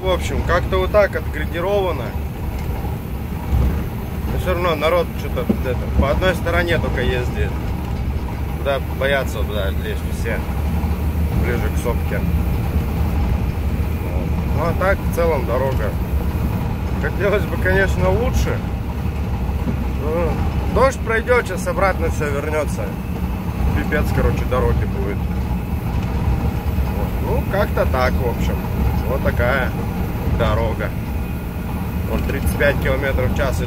В общем, как-то вот так отградировано. Но все равно народ что-то по одной стороне только ездит. Туда боятся туда лезть все. Ближе к сопке. Ну а так в целом дорога. Хотелось бы, конечно, лучше. Но дождь пройдет, сейчас обратно все вернется. Пипец, короче, дороги будет. Вот. Как-то так, в общем. Вот такая дорога. Он 35 километров в час